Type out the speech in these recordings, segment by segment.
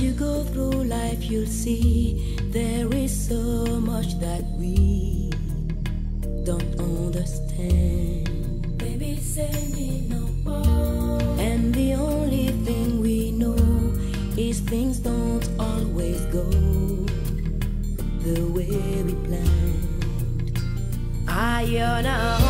As you go through life, you'll see there is so much that we don't understand. Baby, say me no more. And the only thing we know is things don't always go the way we planned. Ayana bwana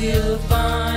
we'll find.